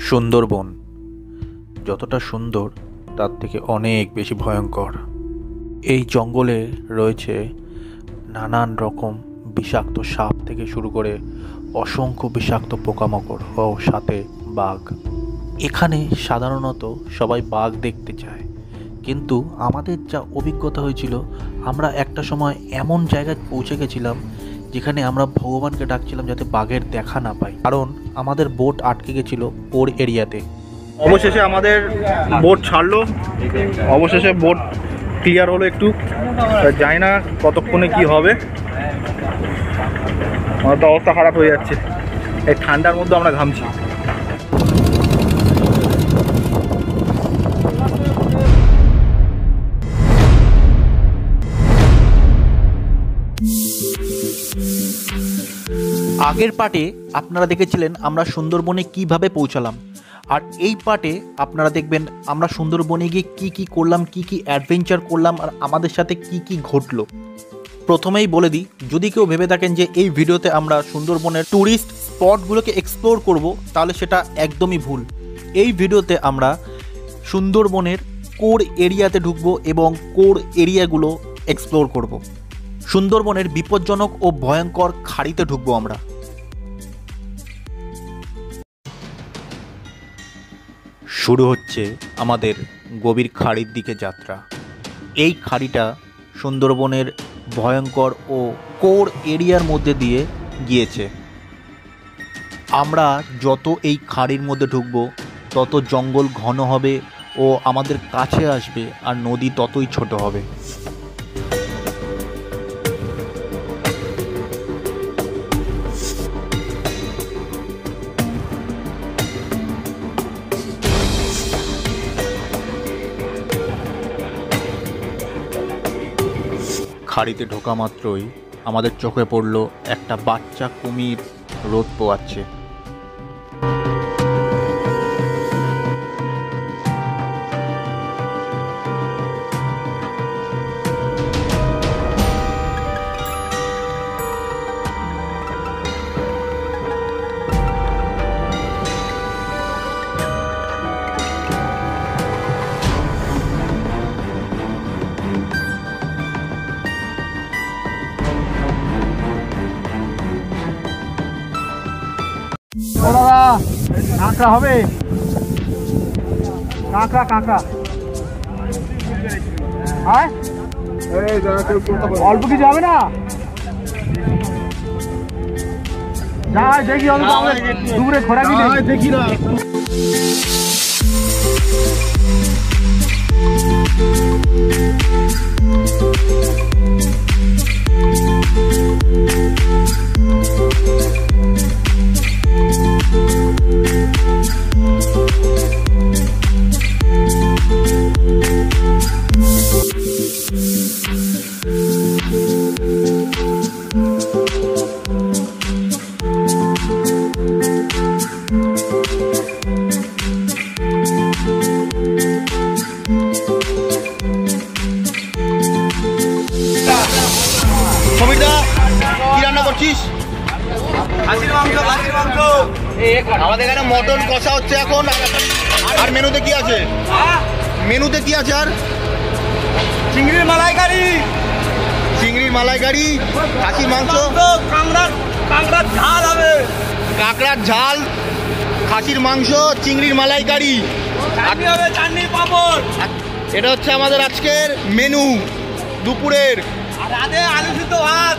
সুন্দরবন। যতটা সুন্দর, তার থেকে অনেক বেশি ভয়ঙ্কর। এই জঙ্গলে রয়েছে নানান রকম বিষাক্ত সাপ থেকে শুরু করে অসংখ্য বিষাক্ত পোকামাকড় ও সাথে বাঘ। এখানে সাধারণত সবাই বাঘ দেখতে চায়। কিন্তু আমাদের যা অভিজ্ঞতা হয়েছিল, আমরা একটা সময় এমন জায়গায় পৌঁছে গেছিলাম যেখানে আমরা ভগবানকে ডাকছিলাম যাতে বাঘের দেখা না পাই। কারণ আমাদের বোট আটকে গেছিল ওর এরিয়াতে। অবশেষে আমাদের বোট ছাড়লো। অবশেষে বোট ক্লিয়ার হলো একটু। যাই না কতক্ষণে কি হবে। আমার তো অবস্থা খারাপ হয়ে যাচ্ছে। এই ঠান্ডার মধ্যে আমরা ঘামছি। আগের পার্টে আপনারা দেখেছিলেন আমরা সুন্দরবনে কীভাবে পৌঁছালাম। আর এই পার্টে আপনারা দেখবেন আমরা সুন্দরবনে গিয়ে কি কি করলাম, কি কি অ্যাডভেঞ্চার করলাম, আর আমাদের সাথে কি কি ঘটলো। প্রথমেই বলে দিই, যদি কেউ ভেবে থাকেন যে এই ভিডিওতে আমরা সুন্দরবনের ট্যুরিস্ট স্পটগুলোকে এক্সপ্লোর করব, তাহলে সেটা একদমই ভুল। এই ভিডিওতে আমরা সুন্দরবনের কোর এরিয়াতে ঢুকবো এবং কোর এরিয়াগুলো এক্সপ্লোর করব। সুন্দরবনের বিপজ্জনক ও ভয়ঙ্কর খাড়িতে ঢুকবো আমরা। শুরু হচ্ছে আমাদের গভীর খাড়ির দিকে যাত্রা। এই খাড়িটা সুন্দরবনের ভয়ঙ্কর ও কোর এরিয়ার মধ্যে দিয়ে গিয়েছে। আমরা যত এই খাড়ির মধ্যে ঢুকব, তত জঙ্গল ঘন হবে ও আমাদের কাছে আসবে আর নদী ততই ছোট হবে। খাড়িতে ঢোকা মাত্রই আমাদের চোখে পড়ল একটা বাচ্চা কুমির রোদ পোয়াচ্ছে। কাঁকড়া হবে? কাঁকড়া কাঁকড়া। হ্যাঁ? অল্প কিছু হবে না? যাই দেখি অল্প দূরে খোরা কি দেখি না। আমাদের এখানে মটন কষা হচ্ছে এখন। আর- মেনুতে কি আছে? মেনুতে কি আছে আর? চিংড়ির মালাইকারি। চিংড়ির মালাইকারি খাসির মাংস। কাঁকড়ার কাঁকড়ার ঝাল হবে। কাঁকড়ার ঝাল খাসির মাংস চিংড়ির মালাইকারি। চাটনি হবে চাটনি পাপড়। এটা হচ্ছে আমাদের আজকের মেনু দুপুরের রাধে, আলু সিদ্ধ ভাত।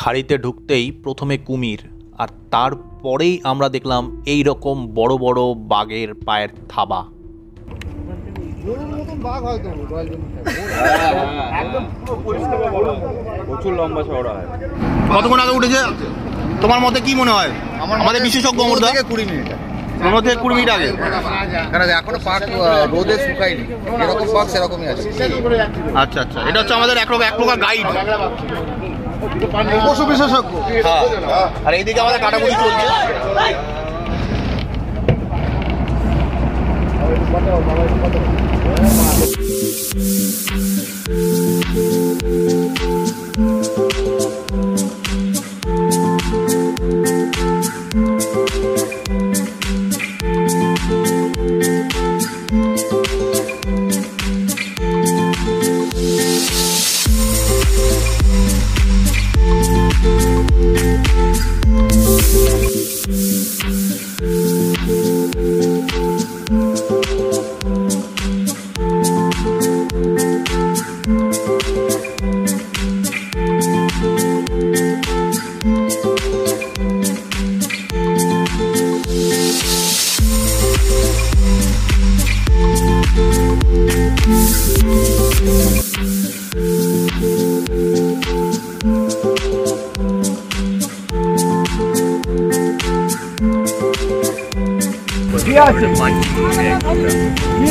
খাড়িতে ঢুকতেই প্রথমে কুমির, আর তারপরেই আমরা দেখলাম এই রকম বড় বড় বাঘের পায়ের থাবা। কতক্ষণ আগে উঠেছে? তোমার মতে কি মনে হয়? আমাদের বিশেষজ্ঞ অমরদা কুড়ি মিনিট। পনেরো থেকে কুড়ি মিনিট আগে। কেন এখনও পাক রোদে শুকায়নি। যেরকম পাক সেরকমই আছে। আচ্ছা আচ্ছা। এটা হচ্ছে আমাদের এক এক প্রকার গাইড পশু বিশেষজ্ঞ। হ্যাঁ। আর এইদিকে আমাদের কাটাকুটি চলছে। কত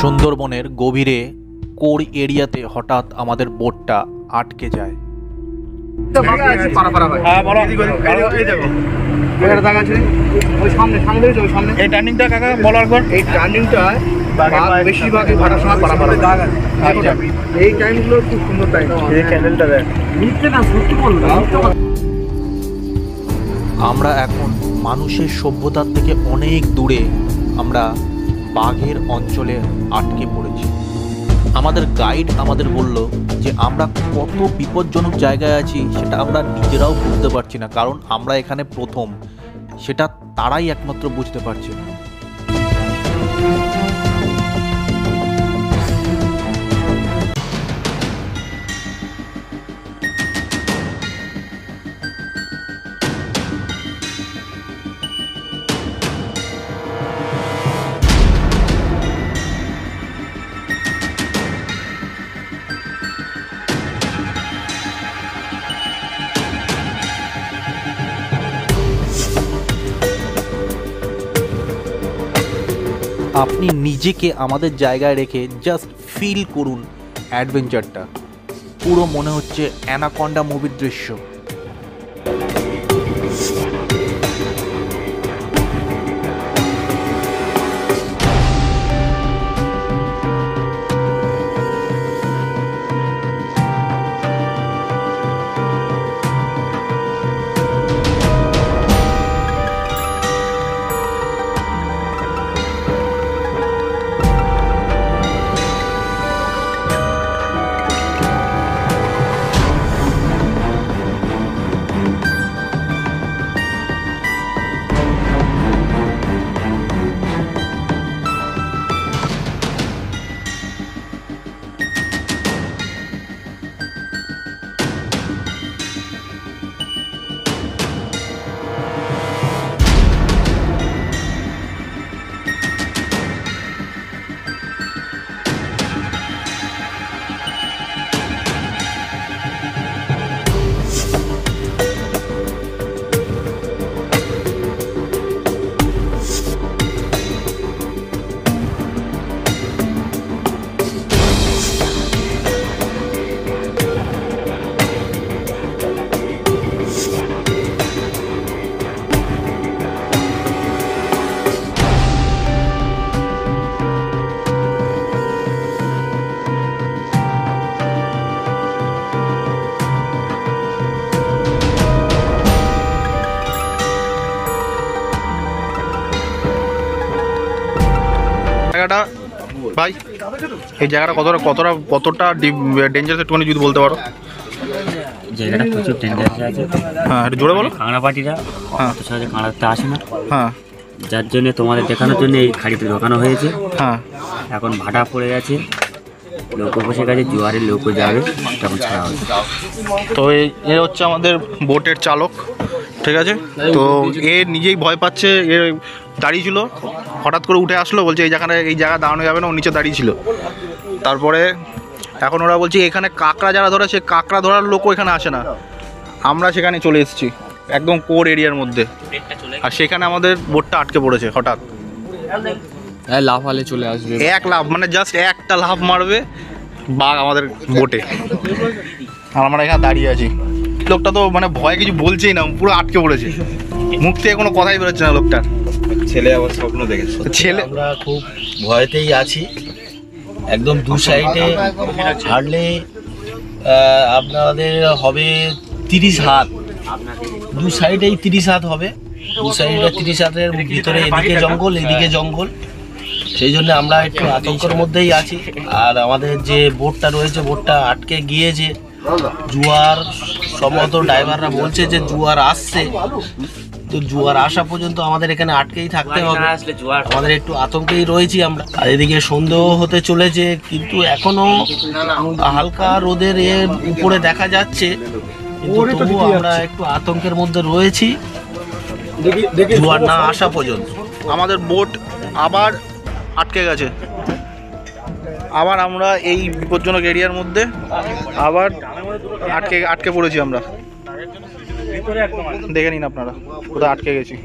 সুন্দরবনের গভীরে কোর এরিয়াতে হঠাৎ আমাদের বোটটা আটকে যায়। হ্যাঁ এই দেখো ওই সামনে সামনে দেখেছ? ওই সামনে। এই টার্নিংটা কাকা বলার পর এই টার্নিংটা বেশিরভাগই ভাটার সময় পারাপার। আচ্ছা। এই টাইমগুলো খুব সুন্দর টাইম এই ক্যান্ডেলটা দেখ। আমরা এখন মানুষের সভ্যতার থেকে অনেক দূরে আমরা বাঘের অঞ্চলে আটকে পড়েছি। আমাদের গাইড আমাদের বলল যে, আমরা কত বিপজ্জনক জায়গায় আছি, সেটা আমরা নিজেরাও বুঝতে পারছি না, কারণ আমরা এখানে প্রথম। সেটা তারাই একমাত্র বুঝতে পারছে। আপনি নিজেকে আমাদের জায়গায় রেখে জাস্ট ফিল করুন অ্যাডভেঞ্চারটা পুরো মনে হচ্ছে অ্যানাকন্ডা মুভির দৃশ্য। এই জায়গাটা কতটা কতটা কতটা ডেঞ্জারাস একটুখানি যদি বলতে পারো। জায়গাটা প্রচুর ডেঞ্জারাস আছে। হ্যাঁ একটু জোরে বলো। কাঁকড়া পার্টিরা হ্যাঁ সহজে কাঁকড়াতে আসে না। হ্যাঁ। যার জন্য তোমাদের দেখানোর জন্য এই খাড়িতে ঢোকানো হয়েছে। হ্যাঁ। এখন ভাটা পড়ে গেছে। লোকও বসে গেছে জোয়ারের লোকও যাবে। তখন ছাড়া হবে। তো এই এ হচ্ছে আমাদের বোটের চালক। ঠিক আছে? তো এ নিজেই ভয় পাচ্ছে এ দাঁড়িয়ে ছিল হঠাৎ করে উঠে আসলো বলছে এই জায়গাটা এই জায়গা দাঁড়ানো যাবে না ও নিচে দাঁড়িয়ে ছিল তারপরে এখন ওরা বলছে এখানে কাঁকড়া যারা ধরে সে কাঁকড়া ধরার লোকও এখানে আসে না। আমরা সেখানে চলে এসেছি একদম কোর এরিয়ার মধ্যে। আর সেখানে আমাদের বোটটা আটকে পড়েছে হঠাৎ। হ্যাঁ লাফালে চলে আসবে। এক লাভ মানে জাস্ট একটা লাভ মারবে বাঘ আমাদের বোটে। আর আমরা এখানে দাঁড়িয়ে আছি। লোকটা তো মানে ভয় কিছু বলছেই না পুরো আটকে পড়েছে। মুখ থেকে কোনো কথাই বেরোচ্ছে না লোকটার। ছেলে আবার স্বপ্ন দেখেছে ছেলে আমরা খুব ভয়তেই আছি। একদম দু সাইডে আহ, আপনাদের হবে তিরিশ হাত। দু সাইডেই তিরিশ হাত হবে। দু সাইডে তিরিশ হাতের ভিতরে এদিকে জঙ্গল এদিকে জঙ্গল। সেই জন্য আমরা একটু আতঙ্কের মধ্যেই আছি। আর আমাদের যে বোটটা রয়েছে বোটটা আটকে গিয়েছে। জুয়ার সম্ভবত ড্রাইভাররা বলছে যে জুয়ার আসছে। তো জুয়ার আসা পর্যন্ত আমাদের এখানে আটকেই থাকতে হবে। আমাদের একটু আতঙ্কেই রয়েছি আমরা। আর এদিকে সন্দেহ হতে চলেছে কিন্তু এখনও হালকা রোদের এর উপরে দেখা যাচ্ছে। তবুও আমরা একটু আতঙ্কের মধ্যে রয়েছি। জুয়ার না আসা পর্যন্ত। আমাদের বোট আবার আটকে গেছে। আবার আমরা এই বিপজ্জনক এরিয়ার মধ্যে আবার আটকে আটকে পড়েছি আমরা। দেখে নিন আপনারা কোথায় আটকে গেছি।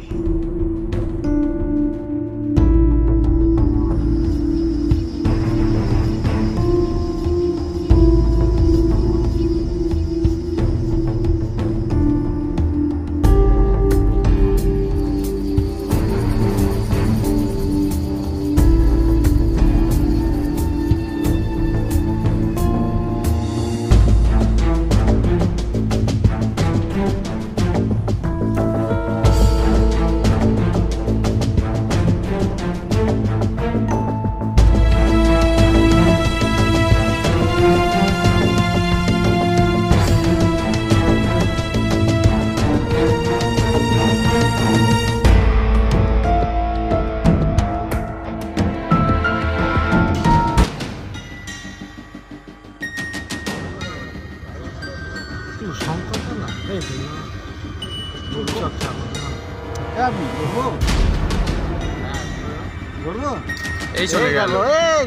এই চলে গেল।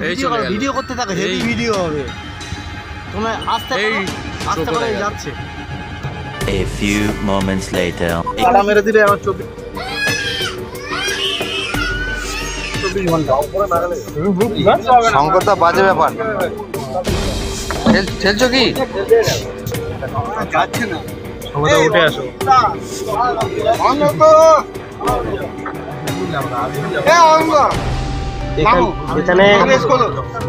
এই চলে গেল। ভিডিও করতে থাকে হেভি ভিডিও হবে। তোমরা আস্তে আস্তে করে যাচ্ছে। A few moments later. কাটা মেরে দিলে আমার চব্বিশ শঙ্করদা বাজে ব্যাপার। ঠেল- ঠেলছো উঠে আসো। এখানে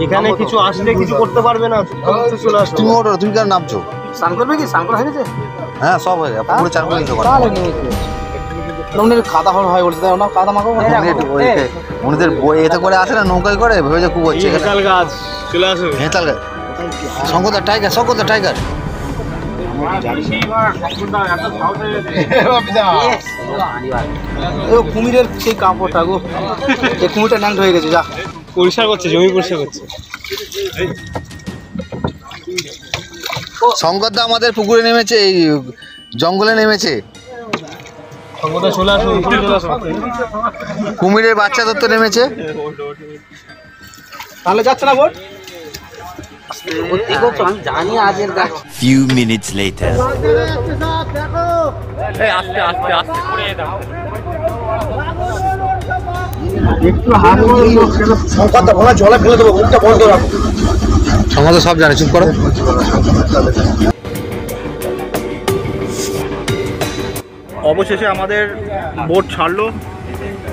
এখানে কিছু আসলে কিছু করতে পারবে না চলে তুমি ওঠো তুমি কেন নামছো স্নান করবে কি? স্নান করা হয়ে গেছে? হ্যাঁ সব হয়ে গেছে। পুরো চার হল হয় বলছে মাখো বই এতে করে আসে না নৌকায় করে ভেবে খুব হচ্ছে এখানে। গাছ চলে আসবে হেতাল গাছ। শঙ্করদা টাইগার শঙ্করদা টাইগার। ও কুমিরের সেই কাপড়টা গো। এই কুমিরটা ন্যাংট হয়ে গেছে যা। পরিষ্কার করছে জমি পরিষ্কার করছে। শঙ্করদা আমাদের পুকুরে নেমেছে এই জঙ্গলে নেমেছে। কুমিরের বাচ্চা ধরতে নেমেছে। তাহলে যাচ্ছে না বোট? Few minutes later. শঙ্করদা সব জানে চুপ করো। অবশেষে আমাদের বোট ছাড়লো।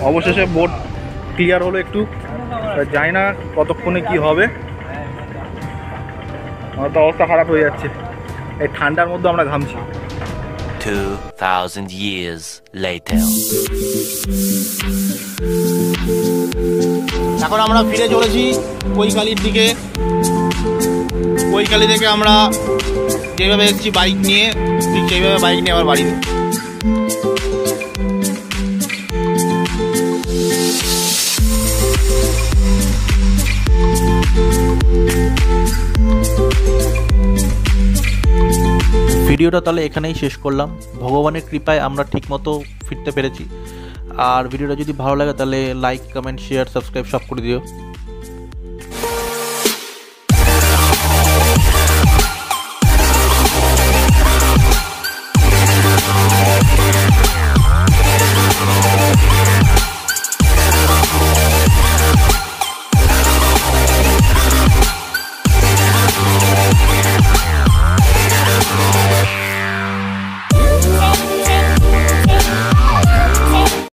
অবশেষে বোট ক্লিয়ার হলো একটু। জানি না কতক্ষণে কি হবে। আমার তো অবস্থা খারাপ হয়ে যাচ্ছে। এই ঠান্ডার মধ্যে আমরা ঘামছি। 2,000 years later. এখন আমরা ফিরে চলেছি কৈকালির দিকে। কৈকালি থেকে আমরা যেভাবে এসেছি বাইক নিয়ে ঠিক সেইভাবে বাইক নিয়ে আবার বাড়িতে। ভিডিওটা তাহলে এখানেই শেষ করলাম। ভগবানের কৃপায় আমরা ঠিকমতো ফিরতে পেরেছি। আর ভিডিওটা যদি ভালো লাগে তাহলে লাইক কমেন্ট শেয়ার সাবস্ক্রাইব সব করে দিও।